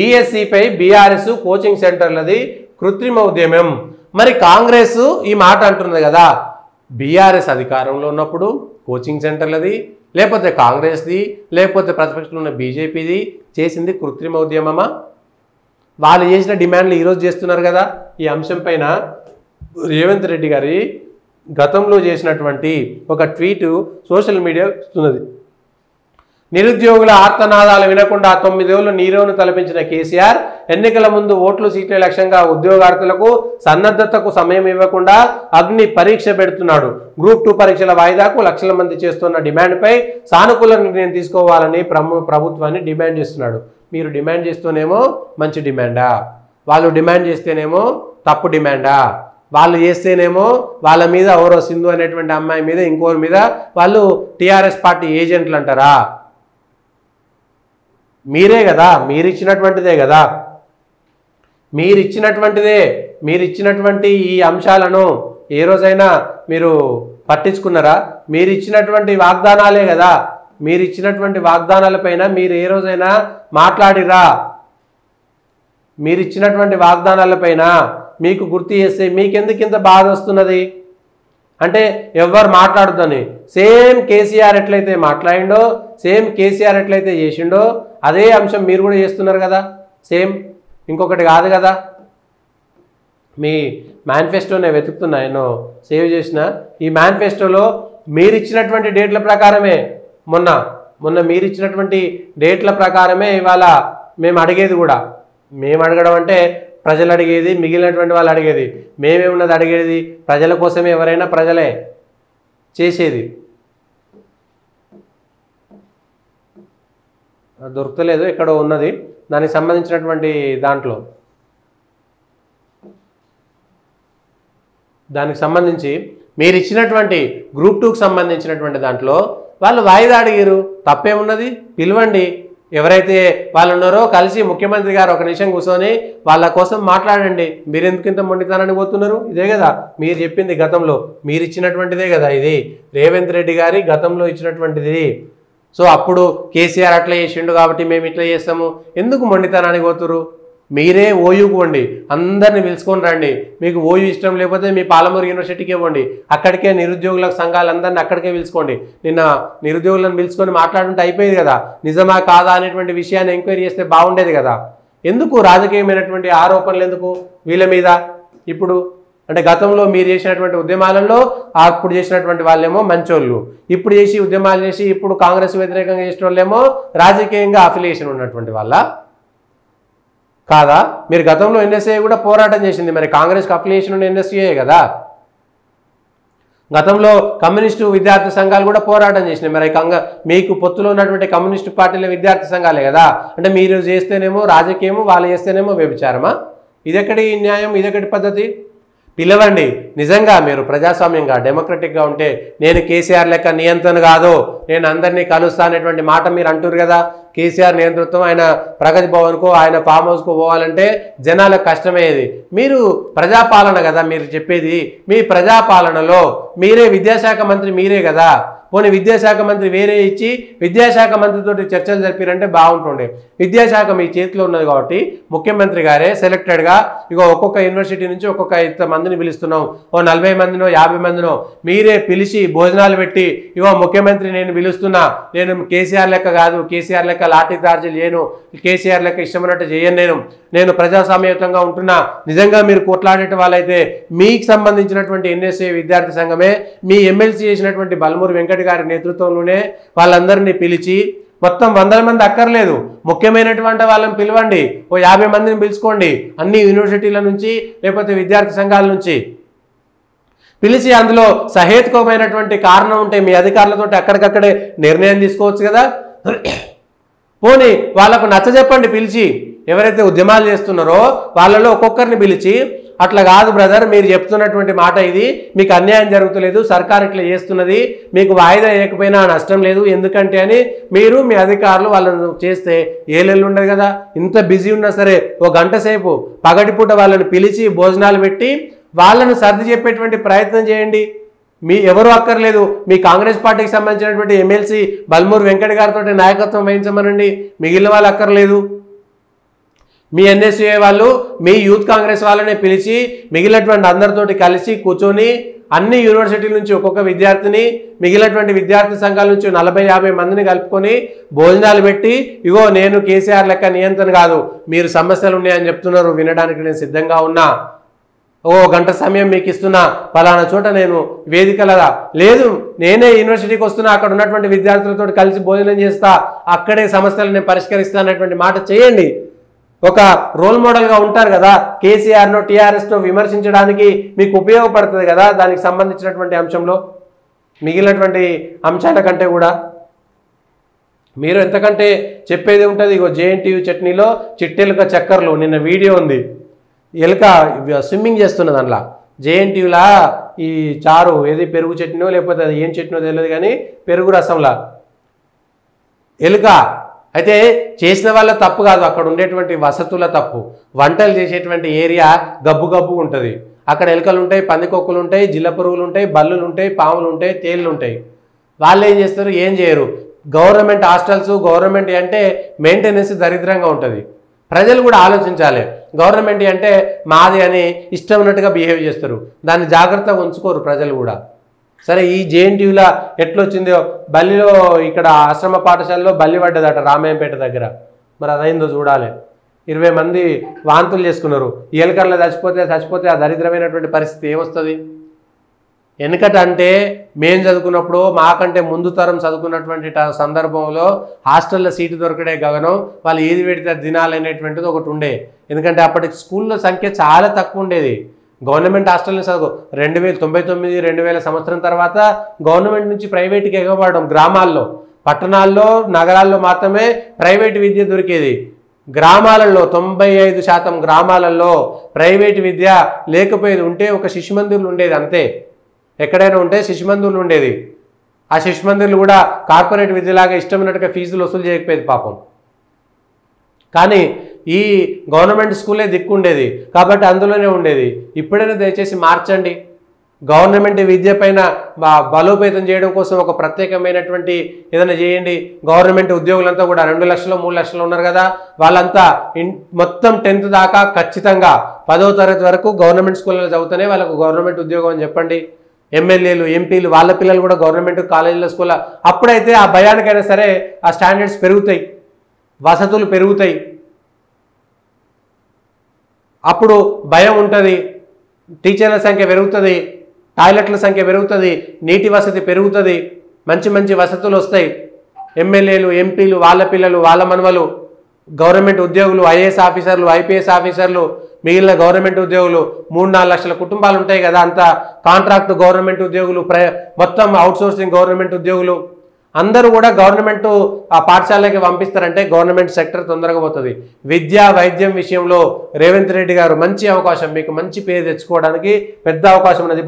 డిఎస్సిపై BRS coaching సెంటర్లది కృత్రిమ ఉద్యమం. మరి కాంగ్రెస్ ఈ మాట అంటున్నది కదా బీఆర్ఎస్ అధికారంలో ఉన్నప్పుడు కోచింగ్ సెంటర్లది లేకపోతే కాంగ్రెస్ది లేకపోతే ప్రతిపక్షంలో ఉన్న బీజేపీది చేసింది కృత్రిమ ఉద్యమమా? వాళ్ళు చేసిన డిమాండ్లు ఈరోజు చేస్తున్నారు కదా ఈ అంశం పైన రేవంత్ రెడ్డి గారి గతంలో చేసినటువంటి ఒక ట్వీటు సోషల్ మీడియా వస్తున్నది. నిరుద్యోగుల ఆర్తనాదాలు వినకుండా తొమ్మిదేళ్ళు నీరోను తలపించిన కేసీఆర్ ఎన్నికల ముందు ఓట్లు సీట్ల లక్ష్యంగా ఉద్యోగార్థులకు సన్నద్ధతకు సమయం ఇవ్వకుండా అగ్ని పరీక్ష పెడుతున్నాడు. గ్రూప్ టూ పరీక్షల వాయిదాకు లక్షల మంది చేస్తున్న డిమాండ్పై సానుకూల నిర్ణయం తీసుకోవాలని ప్రభుత్వాన్ని డిమాండ్ చేస్తున్నాడు. మీరు డిమాండ్ చేస్తూనేమో మంచి డిమాండా? వాళ్ళు డిమాండ్ చేస్తేనేమో తప్పు డిమాండా? వాళ్ళు చేస్తేనేమో వాళ్ళ మీద ఎవరో సింధు అనేటువంటి అమ్మాయి మీద ఇంకోరి మీద వాళ్ళు టీఆర్ఎస్ పార్టీ ఏజెంట్లు అంటారా? మీరే కదా మీరిచ్చినటువంటిదే కదా. మీరు ఇచ్చినటువంటిదే మీరు ఇచ్చినటువంటి ఈ అంశాలను ఏ రోజైనా మీరు పట్టించుకున్నారా? మీరు ఇచ్చినటువంటి వాగ్దానాలే కదా. మీరు ఇచ్చినటువంటి వాగ్దానాలపైన మీరు ఏ రోజైనా మాట్లాడిరా? మీరు ఇచ్చినటువంటి వాగ్దానాలపైన మీకు గుర్తు చేస్తే మీకెందుకు ఇంత బాధ వస్తున్నది? అంటే ఎవరు మాట్లాడుతుంది సేమ్ కేసీఆర్ ఎట్లయితే మాట్లాడిండో సేమ్ కేసీఆర్ ఎట్లయితే చేసిండో అదే అంశం మీరు కూడా చేస్తున్నారు కదా? సేమ్. ఇంకొకటి కాదు కదా? మీ మేనిఫెస్టోనే వెతుకుతున్నా నేను సేవ్ చేసిన. ఈ మేనిఫెస్టోలో మీరు ఇచ్చినటువంటి డేట్ల ప్రకారమే మొన్న మొన్న మీరు ఇచ్చినటువంటి డేట్ల ప్రకారమే ఇవాళ మేము అడిగేది కూడా. మేము అడగడం అంటే ప్రజలు అడిగేది మిగిలినటువంటి వాళ్ళు అడిగేది. మేమేమున్నది అడిగేది? ప్రజల కోసమే ఎవరైనా ప్రజలే చేసేది. దొరకలేదు ఇక్కడ ఉన్నది. దానికి సంబంధించినటువంటి దాంట్లో. దానికి సంబంధించి మీరు ఇచ్చినటువంటి గ్రూప్ టూకి సంబంధించినటువంటి దాంట్లో వాళ్ళు వాయిదా అడిగారు. తప్పే ఉన్నది పిలవండి. ఎవరైతే వాళ్ళు ఉన్నారో కలిసి ముఖ్యమంత్రి గారు ఒక నిమిషం కూర్చొని వాళ్ళ కోసం మాట్లాడండి. మీరు ఎందుకు ఇంత మొండితనాన్ని పోతున్నారు? ఇదే కదా మీరు చెప్పింది గతంలో. మీరు ఇచ్చినటువంటిదే కదా ఇది. రేవంత్ రెడ్డి గారి గతంలో ఇచ్చినటువంటిది. సో అప్పుడు కేసీఆర్ అట్లా చేసిండు కాబట్టి మేము ఇట్లా చేస్తాము. ఎందుకు మొండితనానికి పోతురు మీరే ఓయూకు పోండి అందరిని పిలుచుకొని రండి. మీకు ఓయూ ఇష్టం లేకపోతే మీ పాలమూరు యూనివర్సిటీకి ఇవ్వండి అక్కడికే నిరుద్యోగుల సంఘాలందరినీ అక్కడికే పిలుచుకోండి. నిన్న నిరుద్యోగులను పిలుచుకొని మాట్లాడుంటే అయిపోయేది కదా. నిజమా కాదా అనేటువంటి విషయాన్ని ఎంక్వైరీ చేస్తే బాగుండేది కదా. ఎందుకు రాజకీయమైనటువంటి ఆరోపణలు ఎందుకు? వీళ్ళ మీద? ఇప్పుడు అంటే గతంలో మీరు చేసినటువంటి ఉద్యమాలలో అప్పుడు చేసినటువంటి వాళ్ళేమో మంచోళ్ళు. ఇప్పుడు చేసి ఉద్యమాలు చేసి ఇప్పుడు కాంగ్రెస్ వ్యతిరేకంగా చేసిన వాళ్ళేమో రాజకీయంగా అఫిలియేషన్ ఉన్నటువంటి వాళ్ళ. కాదా? మీరు గతంలో ఎన్ఎస్ఏ కూడా పోరాటం చేసింది. మరి కాంగ్రెస్కి అఫిలియేషన్ ఉన్న ఎన్ఎస్ఏ కదా. గతంలో కమ్యూనిస్టు విద్యార్థి సంఘాలు కూడా పోరాటం చేసినాయి. మరి కంగ మీకు పొత్తులో ఉన్నటువంటి కమ్యూనిస్టు పార్టీల విద్యార్థి సంఘాలే కదా. అంటే మీరు చేస్తేనేమో రాజకీయము వాళ్ళు చేస్తేనేమో వ్యభిచారమా? ఇదెక్కడి న్యాయం? ఇదెక్కడి పద్ధతి? పిలవండి. నిజంగా మీరు ప్రజాస్వామ్యంగా డెమోక్రటిక్గా ఉంటే నేను కేసీఆర్ లెక్క నియంత్రణ కాదు. నేను అందరినీ కలుస్తా అనేటువంటి మాట మీరు అంటారు కదా. కేసీఆర్ నేతృత్వం ఆయన ప్రగతి భవన్కు ఆయన ఫామ్ హౌస్కు పోవాలంటే జనాలకు కష్టమయ్యేది మీరు ప్రజాపాలన కదా మీరు చెప్పేది. మీ ప్రజాపాలనలో మీరే విద్యాశాఖ మంత్రి మీరే కదా. పోనీ విద్యాశాఖ మంత్రి వేరే ఇచ్చి విద్యాశాఖ మంత్రితోటి చర్చలు జరిపారంటే బాగుంటుండే. విద్యాశాఖ మీ చేతిలో ఉన్నది కాబట్టి ముఖ్యమంత్రి గారే సెలెక్టెడ్గా ఇగో ఒక్కొక్క యూనివర్సిటీ నుంచి ఒక్కొక్క ఇంత మందిని పిలుస్తున్నాం ఓ నలభై మందినో యాభై మందినో మీరే పిలిచి భోజనాలు పెట్టి ఇగో ముఖ్యమంత్రి నేను పిలుస్తున్నా నేను కేసీఆర్ లెక్క కాదు కేసీఆర్ లెక్క లాఠీ చార్జీలు చేయను కేసీఆర్ లెక్క ఇష్టమైనట్టు చేయను నేను. నేను ప్రజాస్వామ్యయుతంగా ఉంటున్నా. నిజంగా మీరు కొట్లాడేట వాళ్ళైతే మీకు సంబంధించినటువంటి ఎన్ఎస్ఏ విద్యార్థి సంఘమే మీ ఎమ్మెల్సీ చేసినటువంటి బలమూరి వెంకట గారి నేతృత్వంలోనే వాళ్ళందరినీ పిలిచి మొత్తం వందల మంది అక్కర్లేదు. ముఖ్యమైనటువంటి వాళ్ళని పిలవండి. ఓ యాభై మందిని పిలుచుకోండి. అన్ని యూనివర్సిటీల నుంచి లేకపోతే విద్యార్థి సంఘాల నుంచి. పిలిచి అందులో సహేతుకమైనటువంటి కారణం ఉంటే మీ అధికారులతో అక్కడికక్కడే నిర్ణయం తీసుకోవచ్చు కదా. పోనీ వాళ్ళకు నచ్చజెప్పండి పిలిచి. ఎవరైతే ఉద్యమాలు చేస్తున్నారో వాళ్ళలో ఒక్కొక్కరిని పిలిచి అట్లా కాదు బ్రదర్ మీరు చెప్తున్నటువంటి మాట ఇది. మీకు అన్యాయం జరుగుతలేదు. సర్కార్ ఇట్లా చేస్తున్నది. మీకు వాయిదా వేయకపోయినా నష్టం లేదు. ఎందుకంటే అని మీరు మీ అధికారులు వాళ్ళను చేస్తే ఏలెళ్ళు ఉండదు కదా. ఇంత బిజీ ఉన్నా సరే ఒక గంట సేపు పగటిపూట వాళ్ళని పిలిచి భోజనాలు పెట్టి వాళ్ళను సర్ది చెప్పేటువంటి ప్రయత్నం చేయండి. మీ ఎవరు అక్కర్లేదు. మీ కాంగ్రెస్ పార్టీకి సంబంధించినటువంటి ఎమ్మెల్సీ బల్మూరు వెంకట గారితో నాయకత్వం వహించమనండి. మిగిలిన వాళ్ళు అక్కర్లేదు. మీ ఎన్ఎస్యుఏ వాళ్ళు మీ యూత్ కాంగ్రెస్ వాళ్ళనే పిలిచి మిగిలినటువంటి అందరితోటి కలిసి కూర్చొని అన్ని యూనివర్సిటీల నుంచి ఒక్కొక్క విద్యార్థిని మిగిలినటువంటి విద్యార్థి సంఘాల నుంచి నలభై యాభై మందిని కలుపుకొని భోజనాలు పెట్టి ఇగో నేను కేసీఆర్ లెక్క నియంత్రణ కాదు మీరు సమస్యలు ఉన్నాయని చెప్తున్నారు వినడానికి నేను సిద్ధంగా ఉన్నా. ఓ గంట సమయం మీకు ఇస్తున్నా. పలానా చోట నేను వేదికలదా లేదు నేనే యూనివర్సిటీకి వస్తున్నా అక్కడ ఉన్నటువంటి విద్యార్థులతో కలిసి భోజనం చేస్తా అక్కడే సమస్యలు నేను పరిష్కరిస్తానటువంటి మాట చేయండి. ఒక రోల్ మోడల్గా ఉంటారు కదా కేసీఆర్ను టీఆర్ఎస్ను విమర్శించడానికి మీకు ఉపయోగపడుతుంది కదా దానికి సంబంధించినటువంటి అంశంలో? మిగిలినటువంటి అంశాల కంటే కూడా. మీరు ఎంతకంటే చెప్పేది ఉంటుంది ఇగో జేఎన్టీయూ చట్నీలో చిట్టెలుక చక్కర్లు నిన్న వీడియో ఉంది. ఎలుక స్విమ్మింగ్ చేస్తున్నది అందులో జేఎన్టీయూలా ఈ చారు ఏది పెరుగు చట్నీనో లేకపోతే అది ఏం చట్నీనో తెలియదు కానీ పెరుగు రసంలా. ఎలుక అయితే చేసిన వాళ్ళ తప్పు కాదు అక్కడ ఉండేటువంటి వసతుల తప్పు. వంటలు చేసేటువంటి ఏరియా గబ్బు గబ్బు ఉంటుంది. అక్కడ ఎలుకలు ఉంటాయి పందికొక్కులు ఉంటాయి జిల్ల పురుగులు ఉంటాయి బల్లులు ఉంటాయి పాములు ఉంటాయి తేళ్ళు ఉంటాయి. వాళ్ళు ఏం చేస్తారు? ఏం చేయరు. గవర్నమెంట్ హాస్టల్స్ గవర్నమెంట్ అంటే మెయింటెనెన్స్ దరిద్రంగా ఉంటుంది. ప్రజలు కూడా ఆలోచించాలి. గవర్నమెంట్ అంటే మాది అని ఇష్టం ఉన్నట్టుగా బిహేవ్ చేస్తారు. దాన్ని జాగ్రత్తగా ఉంచుకోరు ప్రజలు కూడా. సరే ఈ జేఎన్టీయూలా ఎట్లొచ్చిందో? బల్లిలో ఇక్కడ ఆశ్రమ పాఠశాలలో బల్లి పడ్డదట రామాయంపేట దగ్గర. మరి అదైందో చూడాలి. ఇరవై మంది వాంతులు చేసుకున్నారు. ఈ చచ్చిపోతే చచ్చిపోతే ఆ దరిద్రమైనటువంటి పరిస్థితి ఏమొస్తుంది? వెనుకట అంటే మేము చదువుకున్నప్పుడు మాకంటే ముందు తరం చదువుకున్నటువంటి సందర్భంలో హాస్టల్లో సీటు దొరకడే గగనం వాళ్ళు ఏది పెడితే దినాలనేటువంటిది ఒకటి ఉండే. ఎందుకంటే అప్పటికి స్కూల్లో సంఖ్య చాలా తక్కువ ఉండేది. గవర్నమెంట్ హాస్టల్ని చదువు. రెండు వేల తొంభై తొమ్మిది రెండు వేల సంవత్సరం తర్వాత గవర్నమెంట్ నుంచి ప్రైవేట్కి ఎగబడడం గ్రామాల్లో. పట్టణాల్లో నగరాల్లో మాత్రమే ప్రైవేట్ విద్య దొరికేది. గ్రామాలలో తొంభై ఐదు శాతం గ్రామాలలో ప్రైవేట్ విద్య లేకపోయేది ఉంటే ఒక శిశుమందిర్లు ఉండేది అంతే. ఎక్కడైనా ఉంటే శిశుమందిర్లు ఉండేది. ఆ శిశుమందిర్లు కూడా కార్పొరేట్ విద్యలాగా ఇష్టమైనట్టుగా ఫీజులు వసూలు చేయకపోయేది పాపం. కానీ ఈ గవర్నమెంట్ స్కూలే దిక్కుండేది కాబట్టి అందులోనే ఉండేది. ఇప్పుడైనా దయచేసి మార్చండి. గవర్నమెంట్ విద్య పైన బలోపేతం చేయడం కోసం ఒక ప్రత్యేకమైనటువంటి ఏదైనా చేయండి. గవర్నమెంట్ ఉద్యోగులంతా కూడా రెండు లక్షలు మూడు లక్షలు ఉన్నారు కదా వాళ్ళంతా ఇన్- మొత్తం టెన్త్ దాకా ఖచ్చితంగా పదవ తరగతి వరకు గవర్నమెంట్ స్కూల్లో చదువుతూనే వాళ్ళకు గవర్నమెంట్ ఉద్యోగం అని చెప్పండి. ఎమ్మెల్యేలు ఎంపీలు వాళ్ళ పిల్లలు కూడా గవర్నమెంట్ కాలేజీల స్కూల్లో అప్పుడైతే ఆ భయానికైనా సరే ఆ స్టాండర్డ్స్ పెరుగుతాయి. వసతులు పెరుగుతాయి. అప్పుడు భయం ఉంటుంది. టీచర్ల సంఖ్య పెరుగుతుంది. టాయిలెట్ల సంఖ్య పెరుగుతుంది. నీటి వసతి పెరుగుతుంది. మంచి మంచి వసతులు వస్తాయి. ఎమ్మెల్యేలు ఎంపీలు వాళ్ళ పిల్లలు వాళ్ళ మనవలు గవర్నమెంట్ ఉద్యోగులు ఐఏఎస్ ఆఫీసర్లు ఐపీఎస్ ఆఫీసర్లు మిగిలిన గవర్నమెంట్ ఉద్యోగులు మూడు నాలుగు లక్షల కుటుంబాలు ఉంటాయి కదా అంత. కాంట్రాక్ట్ గవర్నమెంట్ ఉద్యోగులు ప్ర మొత్తం అవుట్సోర్సింగ్ గవర్నమెంట్ ఉద్యోగులు. అందరూ కూడా గవర్నమెంట్ ఆ పాఠశాలకి పంపిస్తారంటే గవర్నమెంట్ సెక్టర్ తొందరగా పోతుంది. విద్యా వైద్యం విషయంలో రేవంత్ రెడ్డి గారు మంచి అవకాశం మీకు మంచి పేరు తెచ్చుకోవడానికి పెద్ద అవకాశం ఉన్నది.